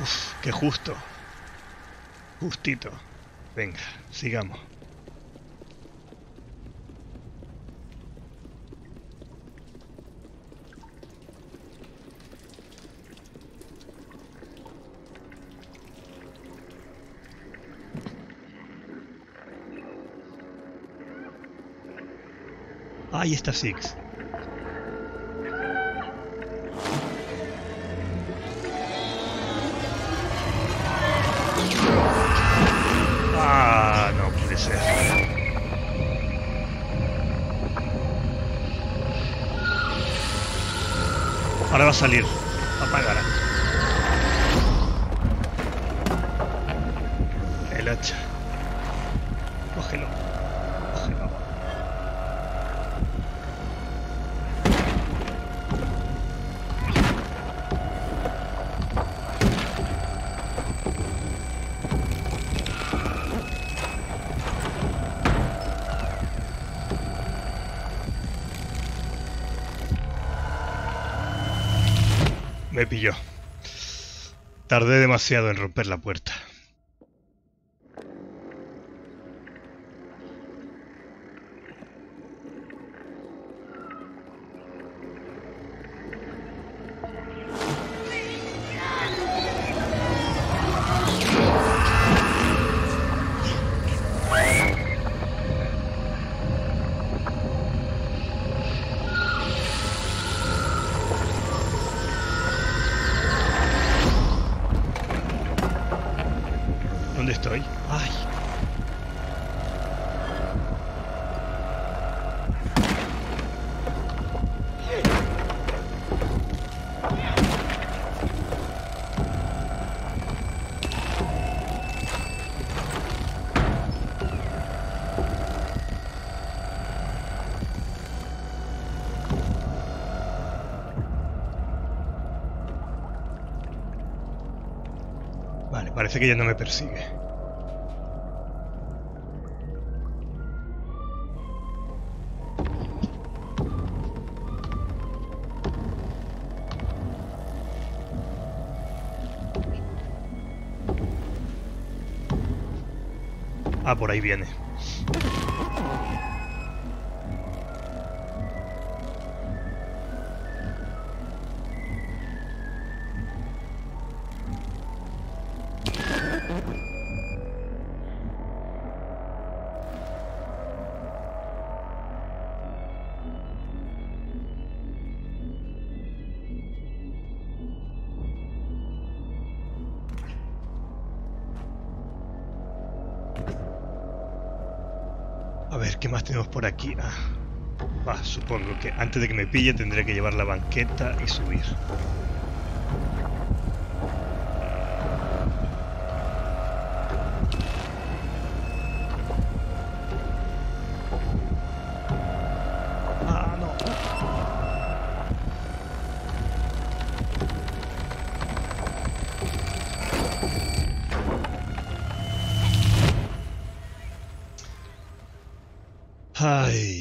Uf, qué justo. Justito. Venga, sigamos. Ahí está Six. Salir. Pilló. Tardé demasiado en romper la puerta. ¡Ay! Vale, parece que ya no me persigue. Ah, por ahí viene. Tenemos por aquí? Ah, supongo que antes de que me pille tendré que llevar la banqueta y subir.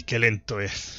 Qué lento es.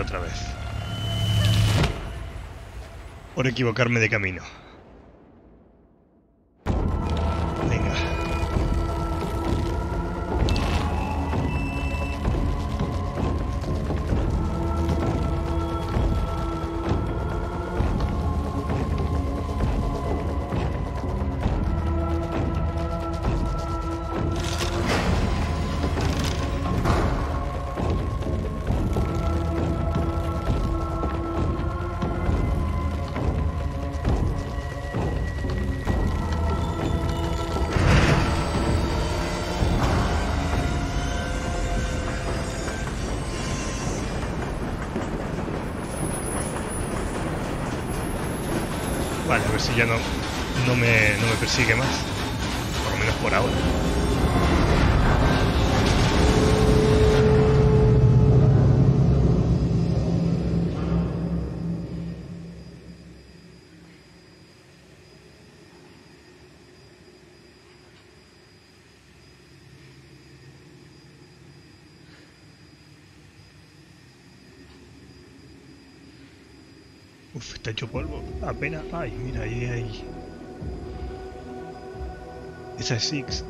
Otra vez. Por equivocarme de camino. Ya no, no, me, no me persigue más. Por lo menos por ahora. Está. Apenas. Ay, mira, ahí hay. Esa es Six.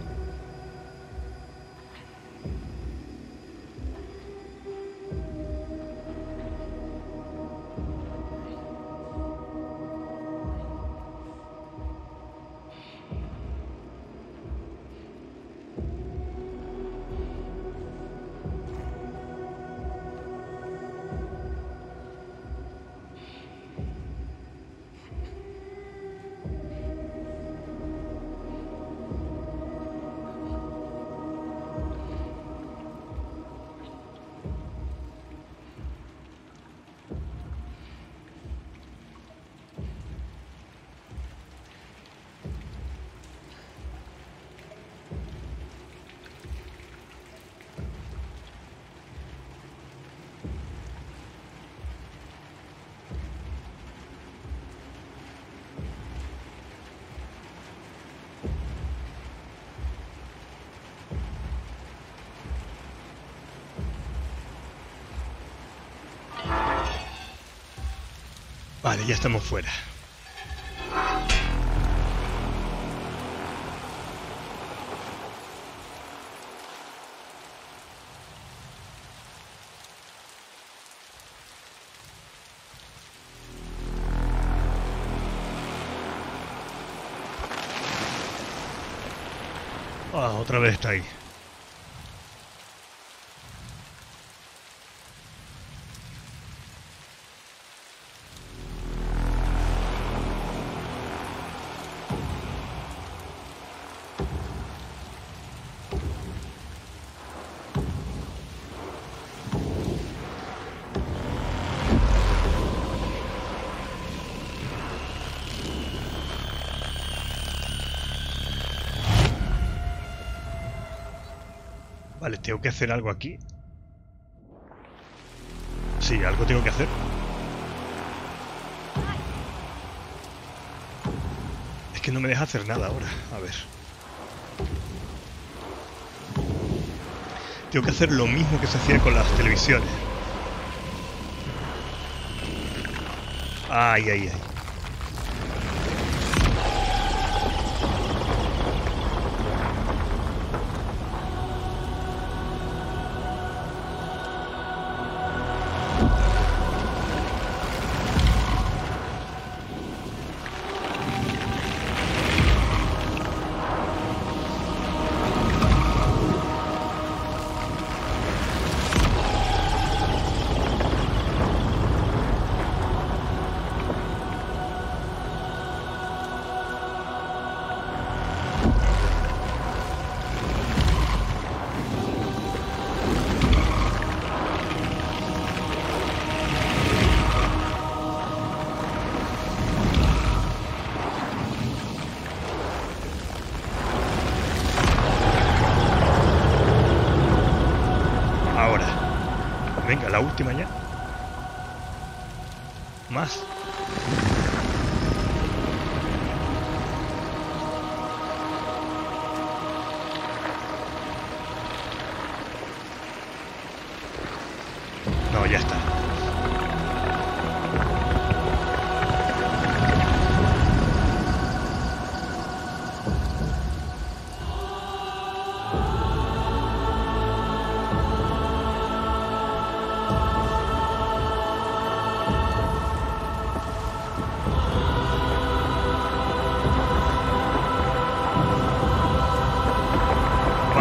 Vale, ya estamos fuera. Ah, otra vez está ahí. Tengo que hacer algo aquí. Sí, algo tengo que hacer. Es que no me deja hacer nada ahora. A ver. Tengo que hacer lo mismo que se hacía con las televisiones. Ay, ay, ay. Última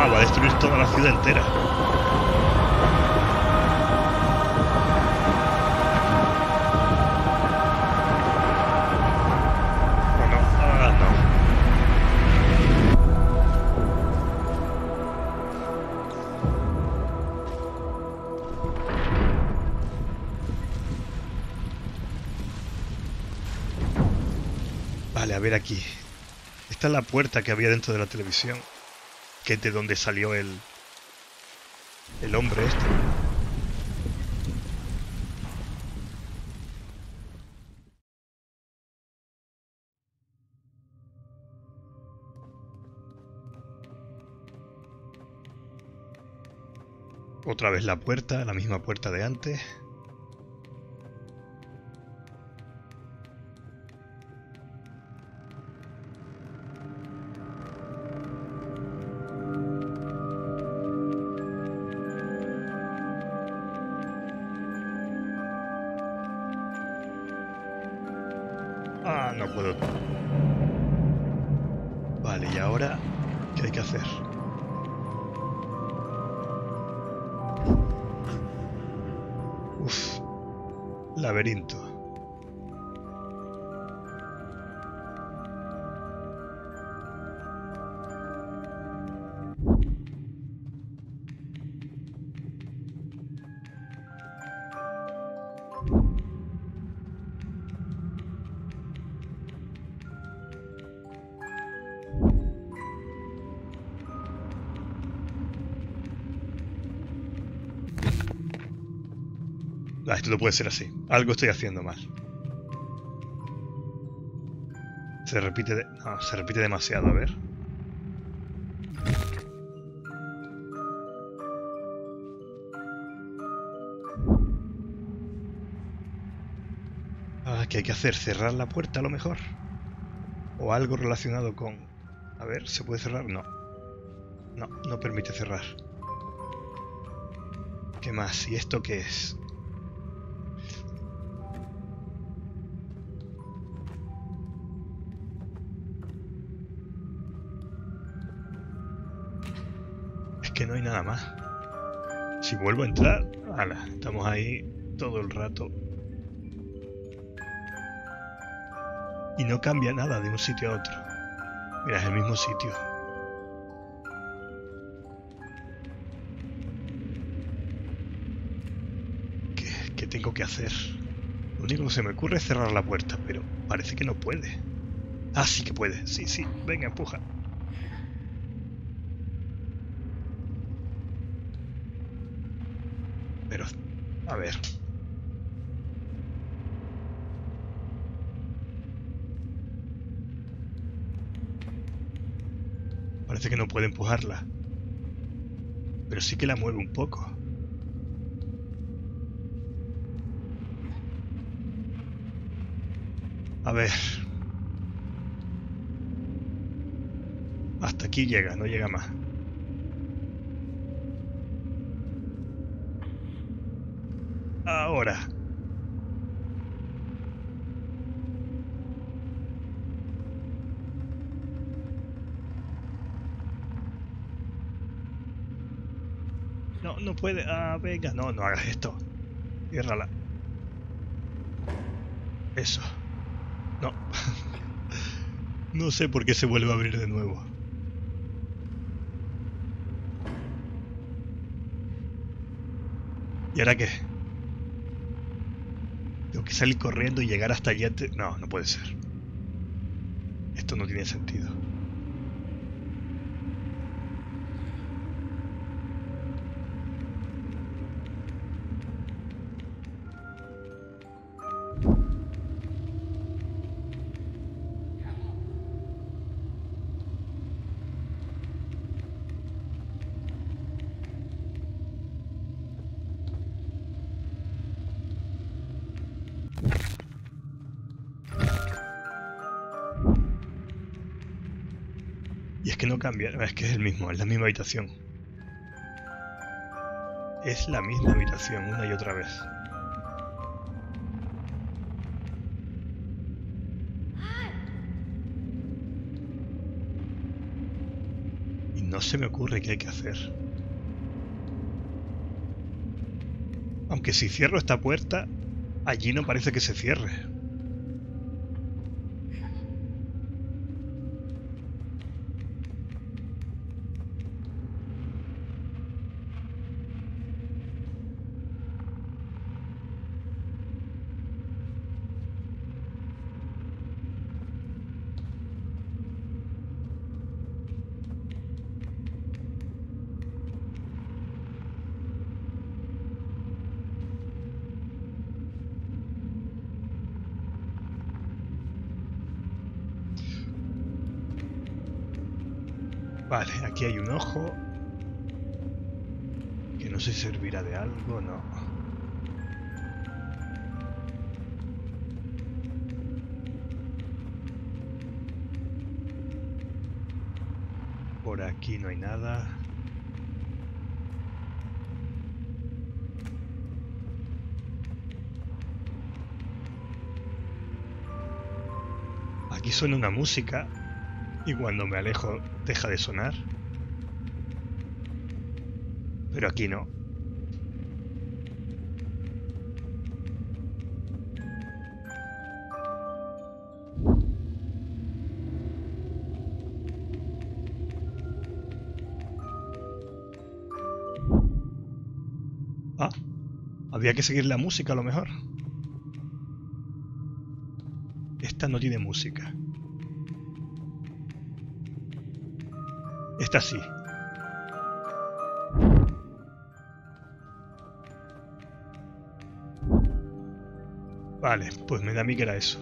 Ah, va a destruir toda la ciudad entera. Vale, a ver aquí. Esta es la puerta que había dentro de la televisión. Que es de donde salió el... El hombre este. Otra vez la puerta, la misma puerta de antes. Ah, esto no puede ser así. Algo estoy haciendo mal. Se repite de... No, se repite demasiado, a ver. Ah, ¿qué hay que hacer? ¿Cerrar la puerta a lo mejor? O algo relacionado con... A ver, ¿se puede cerrar? No. No, no permite cerrar. ¿Qué más? ¿Y esto qué es? Que no hay nada más. Si vuelvo a entrar, ala, estamos ahí todo el rato. Y no cambia nada de un sitio a otro. Mira, es el mismo sitio. ¿Qué, qué tengo que hacer? Lo único que se me ocurre es cerrar la puerta, pero parece que no puede. Ah, sí que puede. Sí, sí. Venga, empuja. Pero, a Parece que no puede empujarla. Pero sí que la mueve un poco. A ver. Hasta aquí llega, no llega más. Ahora. No, no puede. Ah, venga, no, no hagas esto. Ciérrala. Eso. No. no sé por qué se vuelve a abrir de nuevo. ¿Y ahora qué? Que salir corriendo y llegar hasta antes... No, no puede ser. Esto no tiene sentido. Es que es el mismo, es la misma habitación. Es la misma habitación una y otra vez. Y no se me ocurre qué hay que hacer. Aunque si cierro esta puerta, allí no parece que se cierre. Vale, aquí hay un ojo. Que no si servirá de algo, no. Por aquí no hay nada. Aquí suena una música y cuando me alejo deja de sonar. Pero aquí no. Ah, había que seguir la música a lo mejor. Esta no tiene música. Esta sí. Vale, pues me da a mí que era eso.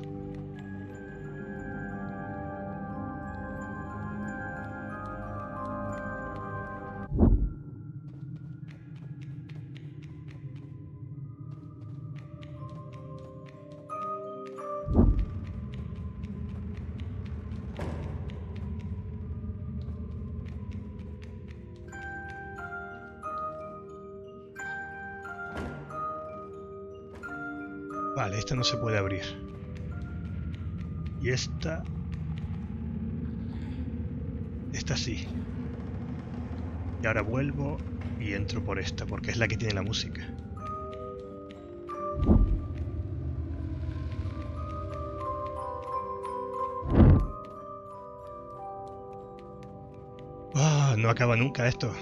Esta no se puede abrir. Y esta... Esta sí. Y ahora vuelvo y entro por esta, porque es la que tiene la música. Ah, no acaba nunca esto.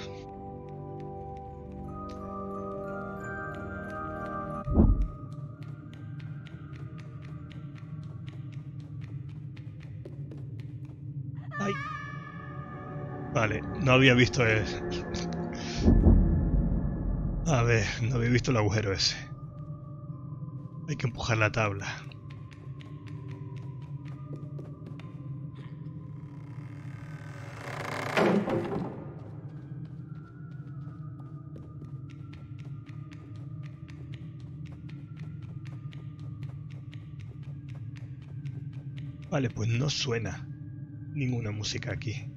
No había visto el... A ver, no había visto el agujero ese. Hay que empujar la tabla. Vale, pues no suena ninguna música aquí.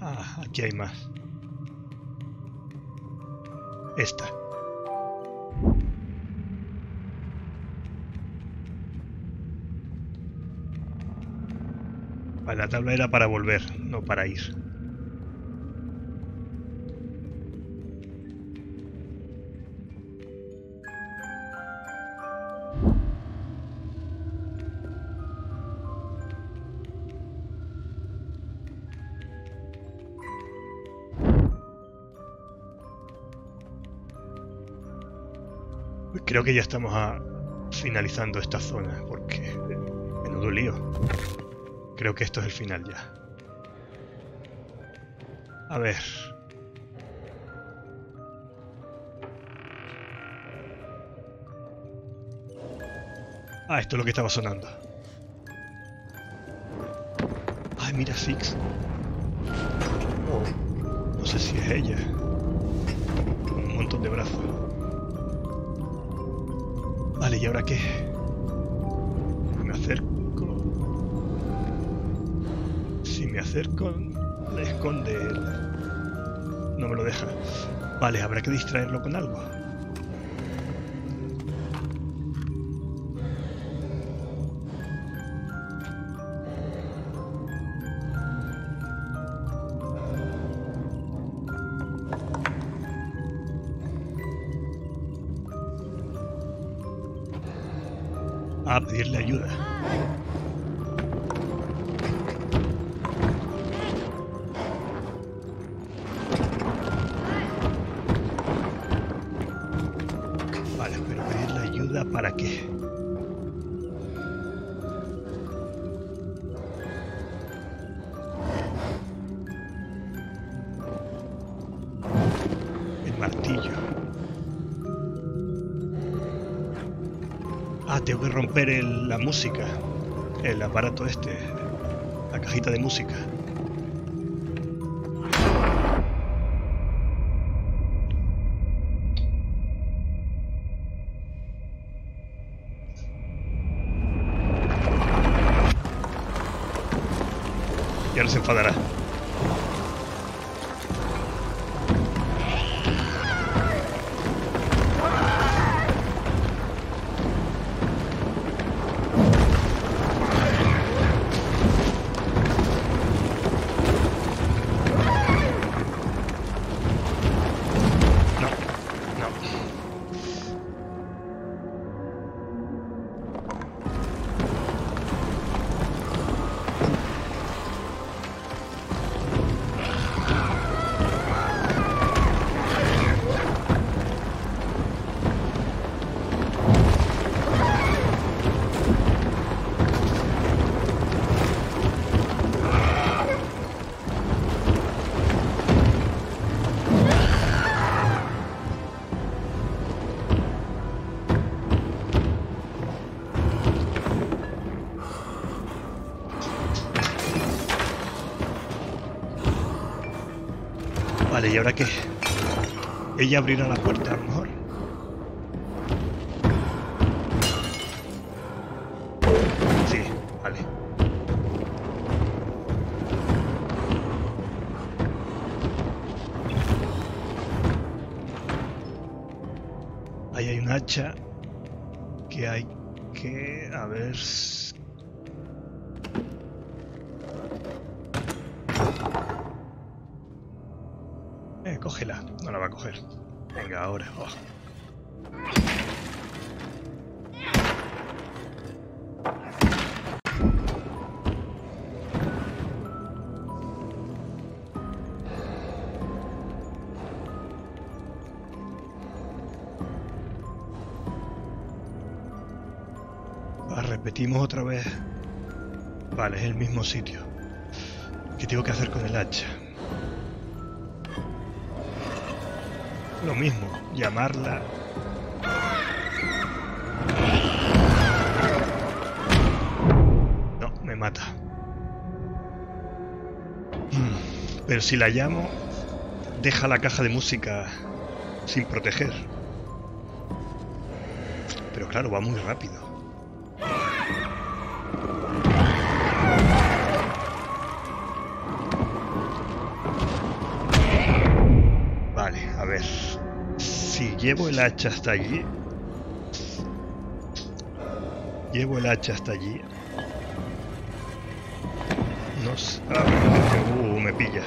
Ah, aquí hay más. Esta. La tabla era para volver, no para ir. Creo que ya estamos a- finalizando esta zona, porque menudo lío. Creo que esto es el final ya. A ver. Ah, esto es lo que estaba sonando. Ay, mira, Six. Oh, no sé si es ella. Un montón de brazos. ¿Y ahora qué? Me acerco. Si me acerco, le esconde él. No me lo deja. Vale, habrá que distraerlo con algo. Pedirle ayuda. Vale, pero pedirle ayuda para qué? Romper el- la música. El aparato este. La cajita de música. Vale, ¿y ahora qué? Ella abrirá la puerta, a lo mejor. Sí, vale. Ahí hay un hacha que hay que... A ver... No la va a coger. Venga, ahora. oh. Repetimos otra vez. Vale, es el mismo sitio. ¿Qué tengo que hacer con el hacha? Lo mismo, llamarla. No, me mata. Mm, Pero si la llamo, deja la caja de música sin proteger. Pero claro, va muy rápido. Llevo el hacha hasta allí. Llevo el hacha hasta allí. No sé. ah, uh, me pilla.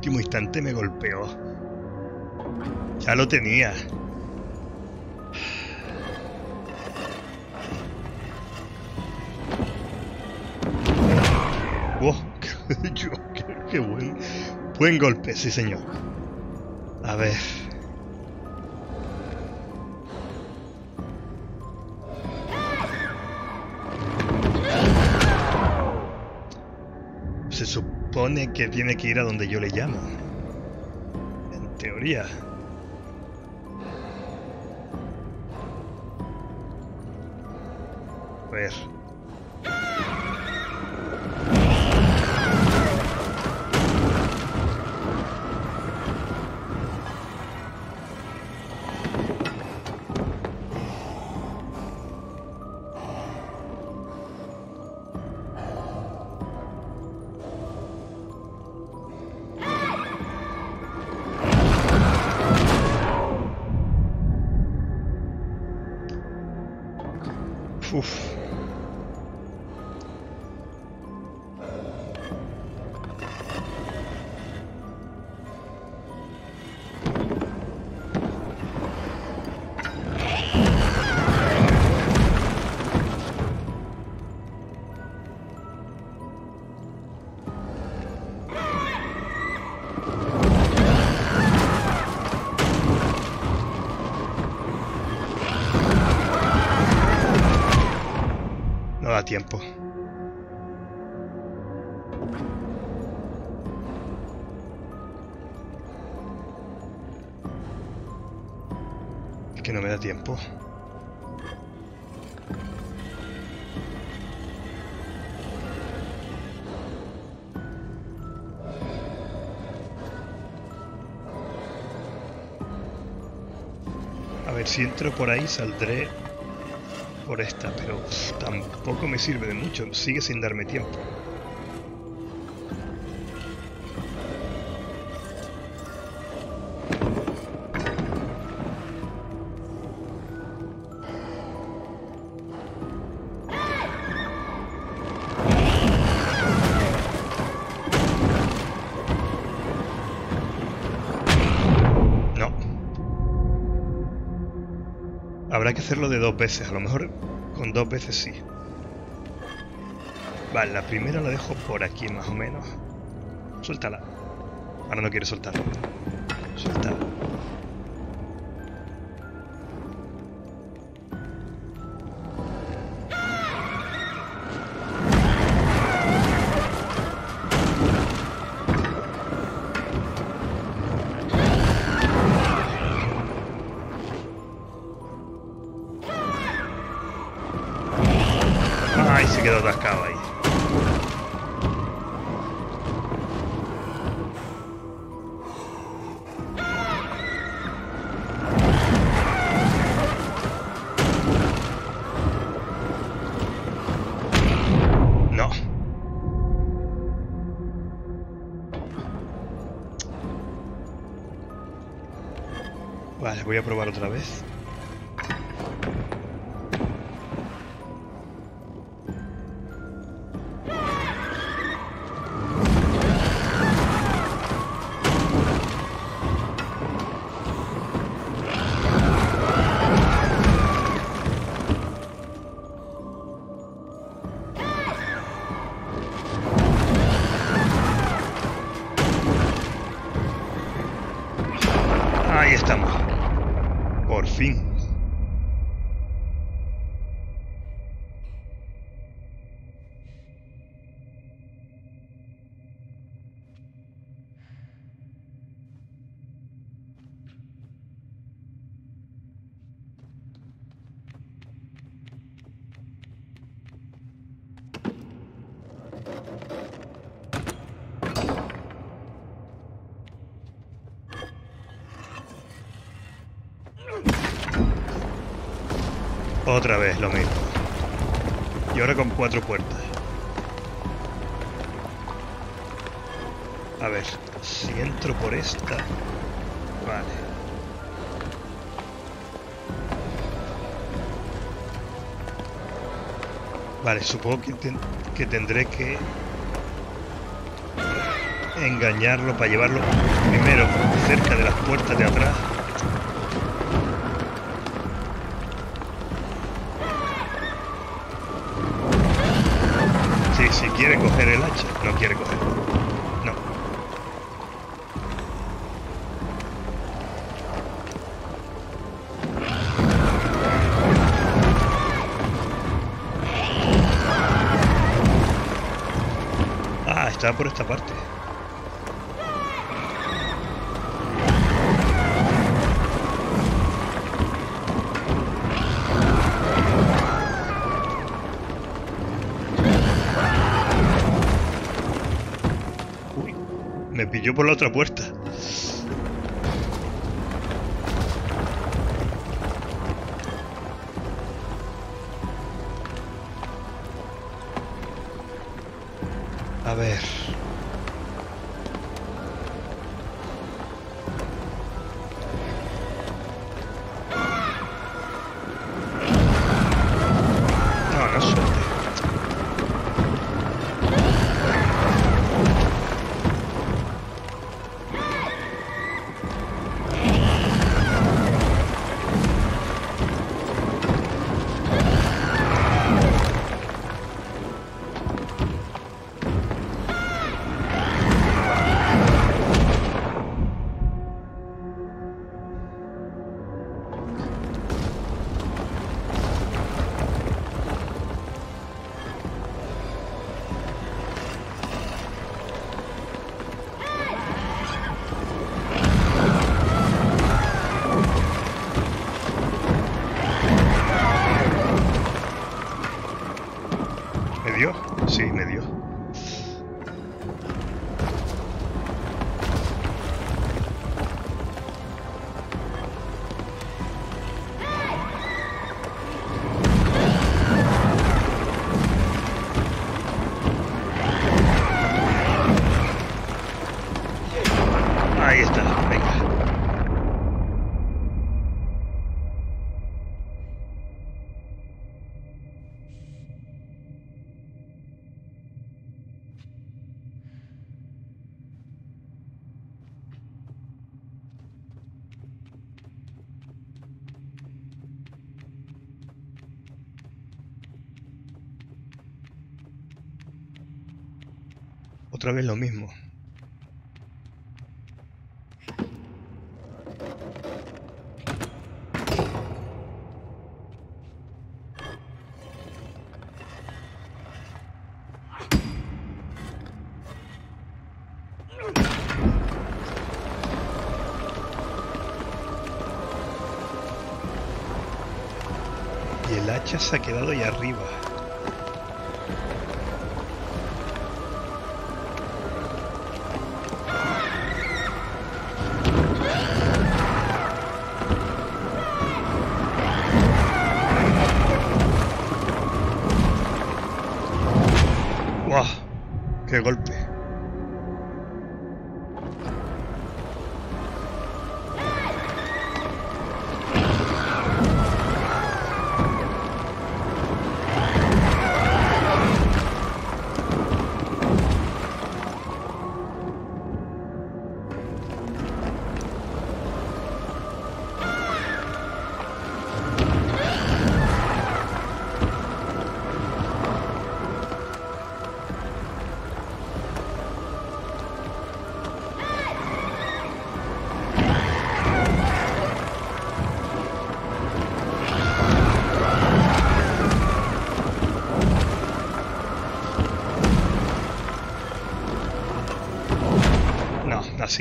Último instante me golpeó. Ya lo tenía. Wow, qué, qué buen, buen golpe, sí señor. A ver. Que tiene que ir a donde yo le llamo. En teoría. Tiempo. Es que no me da tiempo. A ver, si entro por ahí saldré esta, pero tampoco me sirve de mucho, sigue sin darme tiempo. Habrá que hacerlo de dos veces, a lo mejor con dos veces sí. Vale, la primera la dejo por aquí más o menos. Suéltala. Ahora no quiere soltarla. Suéltala. Otra vez lo mismo. Y ahora con cuatro puertas. A ver, si entro por esta... Vale. Vale, supongo que, que tendré que engañarlo para llevarlo primero cerca de las puertas de atrás. Sí, si quiere coger el hacha, no quiere cogerlo. No. Ah, está por esta parte. Pilló por la otra puerta. A ver. Otra vez lo mismo. Y el hacha se ha quedado ahí arriba.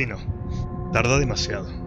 No, así no. Tardó demasiado.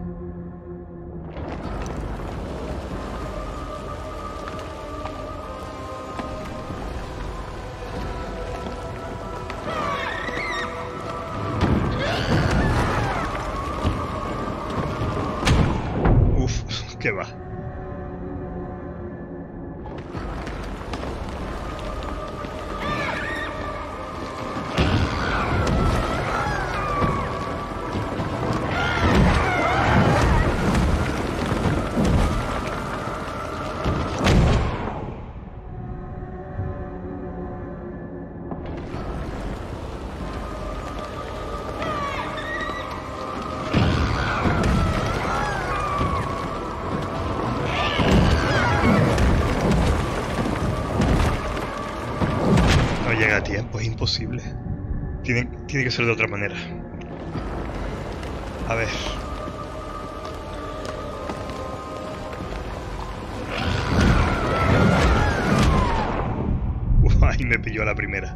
Imposible. Tiene, tiene que ser de otra manera. A ver. Uf, ahí me pilló a la primera.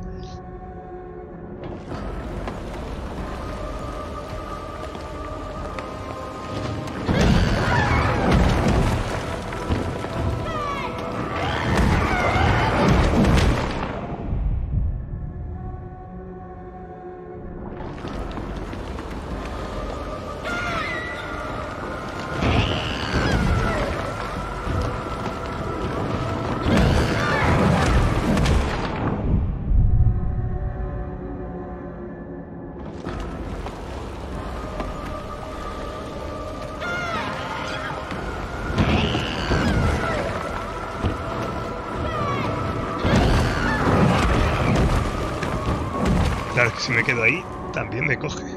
Si me quedo ahí, también me coge.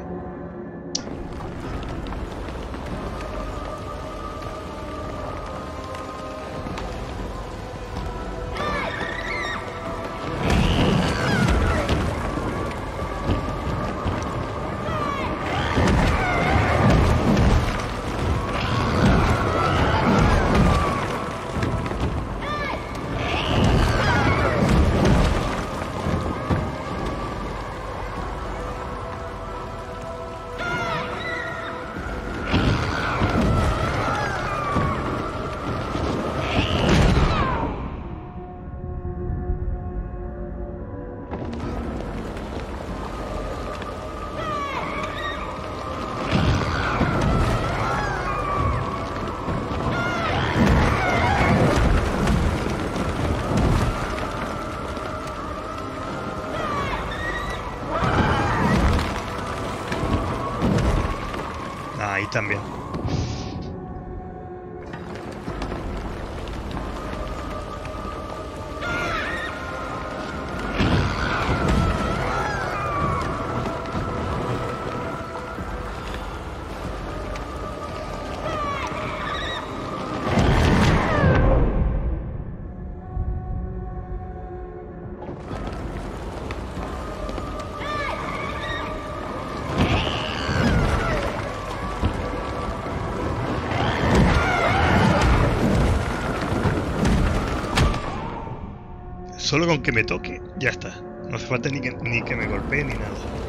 Solo con que me toque, ya está. No hace falta ni que, ni que me golpee ni nada.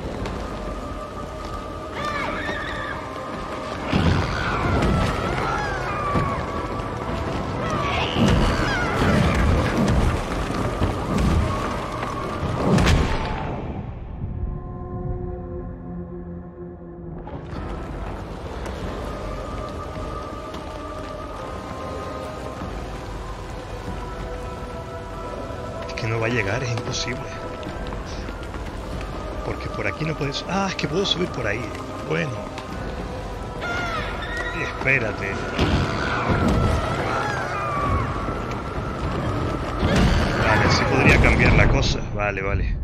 Porque por aquí no puedes... Ah, es que puedo subir por ahí. Bueno. Espérate. Vale, así podría cambiar la cosa. Vale, vale.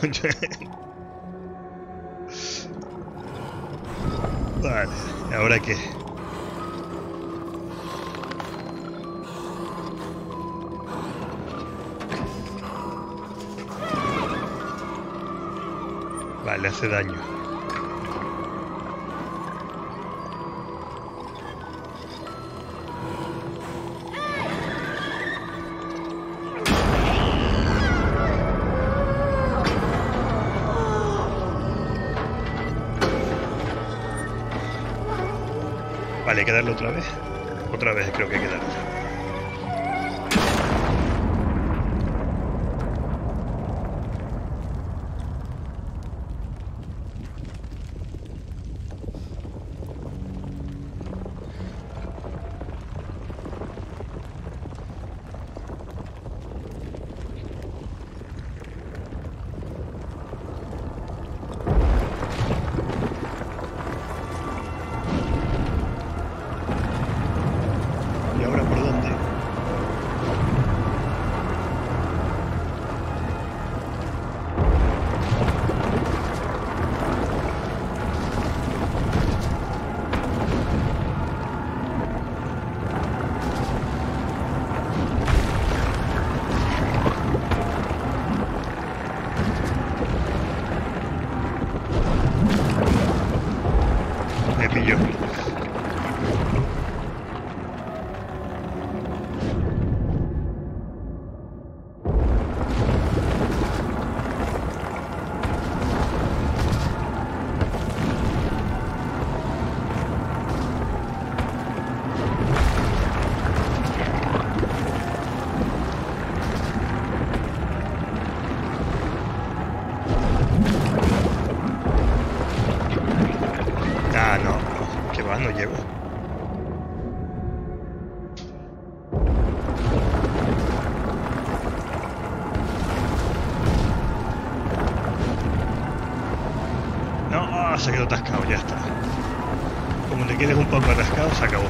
Vale, ¿y ahora qué? Vale, hace daño. Que darle otra vez. Otra vez creo que hay que se quedó atascado, ya está. Como te quedes un poco atascado, se acabó.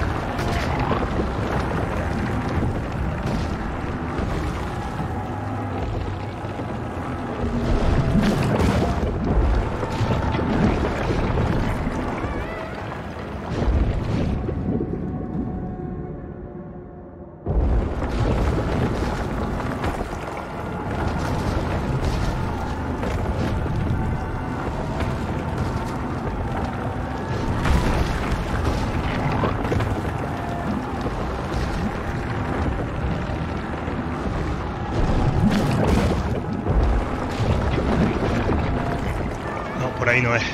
Ahí no es.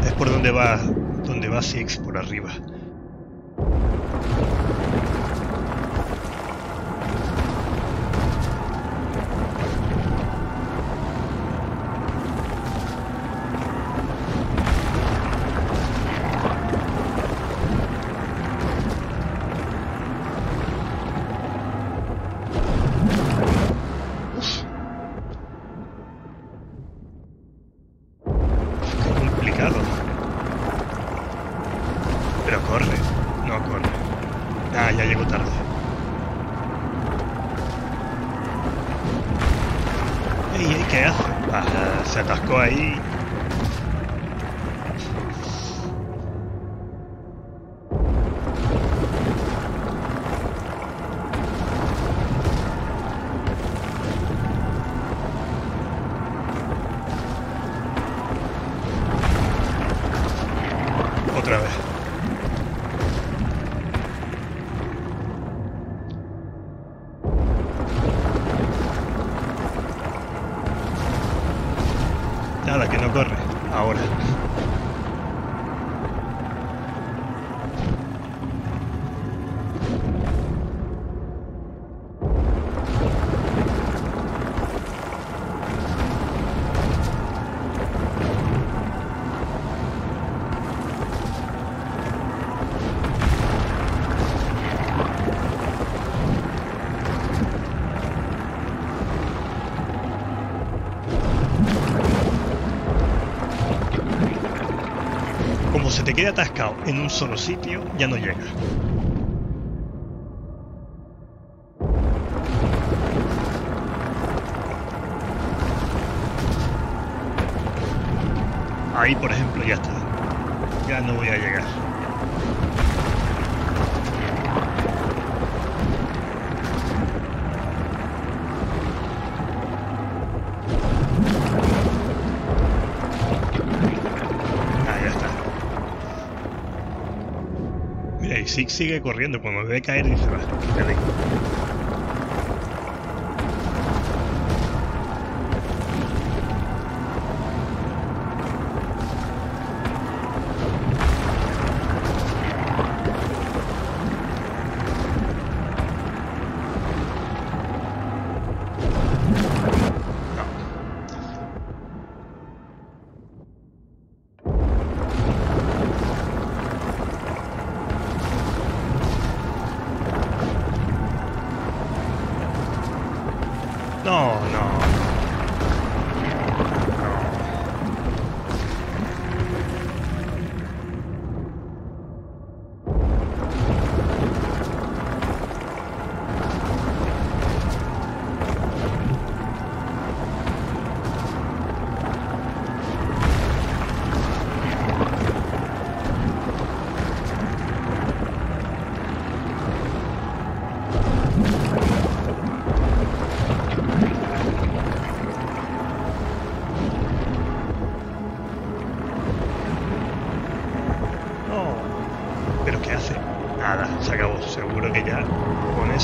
Es por donde va, donde va Six, te quede atascado en un solo sitio, ya no llega. Ahí, por ejemplo, ya está. Ya no voy a llegar. Six sigue corriendo. Cuando me ve caer, dice, va,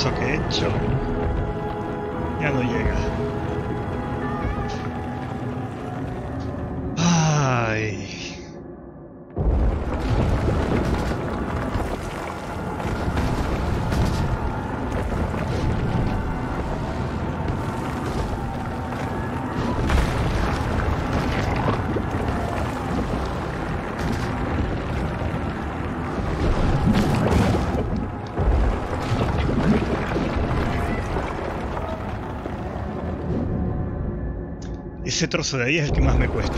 eso que he hecho ya no llega. Ay. Ese trozo de ahí es el que más me cuesta.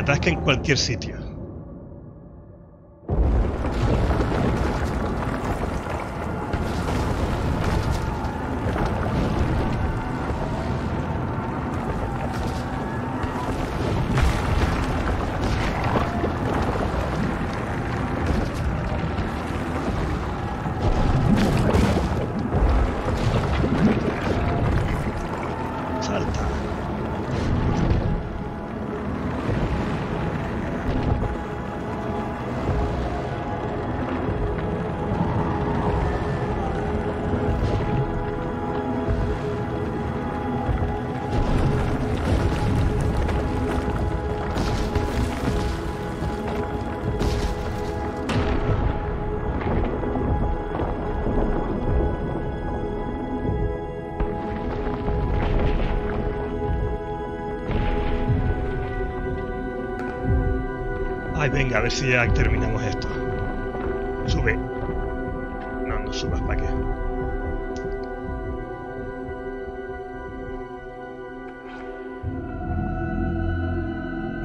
Atasca en cualquier sitio. Venga, a ver si ya terminamos esto. Sube. No, no subas, ¿para qué?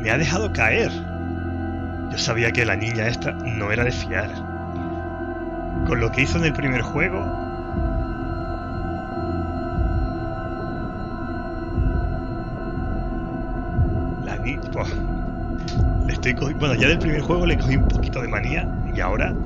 Me ha dejado caer. Yo sabía que la niña esta no era de fiar. Con lo que hizo en el primer juego, Bueno, ya del primer juego le cogí un poquito de manía y ahora...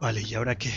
Vale, ¿y ahora qué?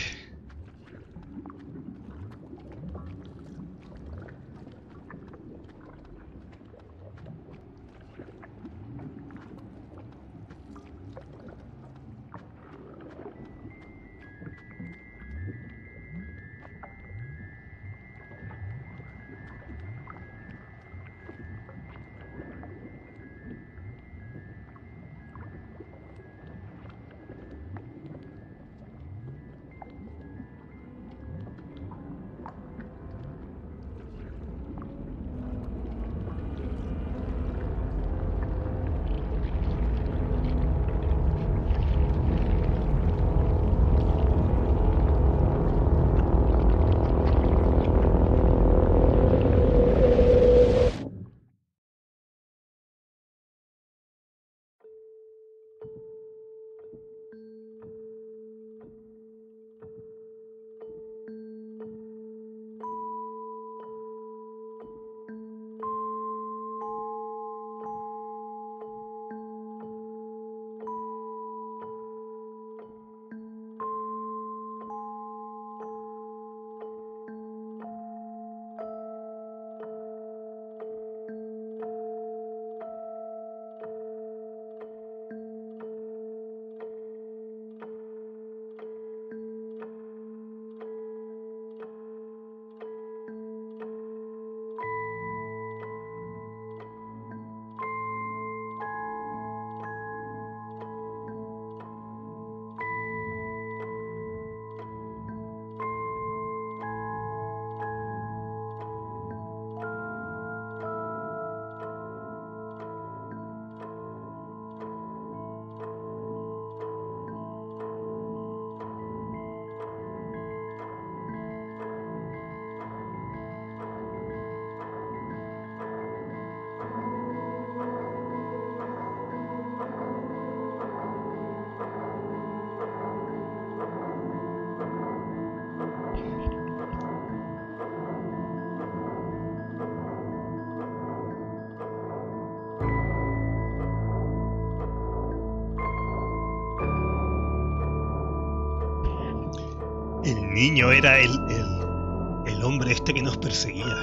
Niño era el, el, el hombre este que nos perseguía.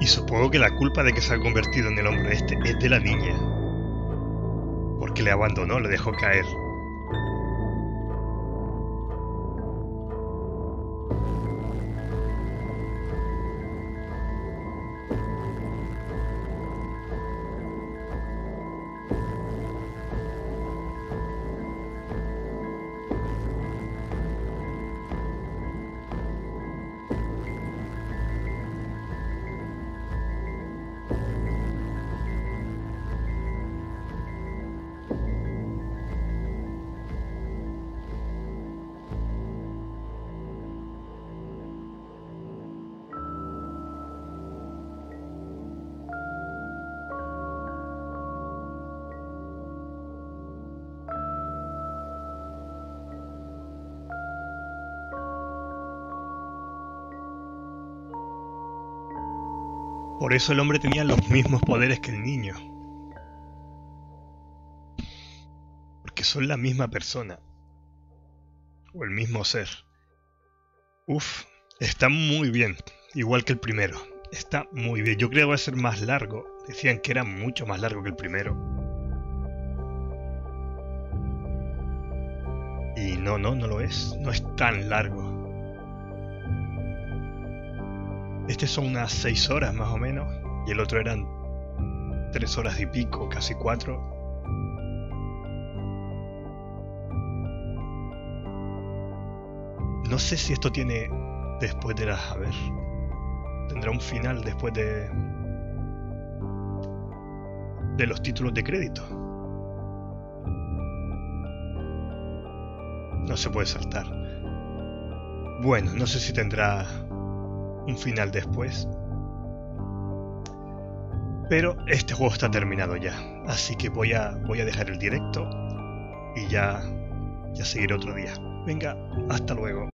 Y supongo que la culpa de que se ha convertido en el hombre este es de la niña. Porque le abandonó, le dejó caer. Por eso el hombre tenía los mismos poderes que el niño. Porque son la misma persona. O el mismo ser. Uf, está muy bien. Igual que el primero. Está muy bien. Yo creo que va a ser más largo. Decían que era mucho más largo que el primero. Y no, no, no lo es. No es tan largo. Este son unas 6 horas más o menos. Y el otro eran 3 horas y pico, casi 4. No sé si esto tiene después de las... A ver. Tendrá un final después de... De los títulos de crédito. No se puede saltar. Bueno, no sé si tendrá un final después. Pero este juego está terminado ya, así que voy a, voy a dejar el directo y ya, ya seguiré otro día. Venga, hasta luego.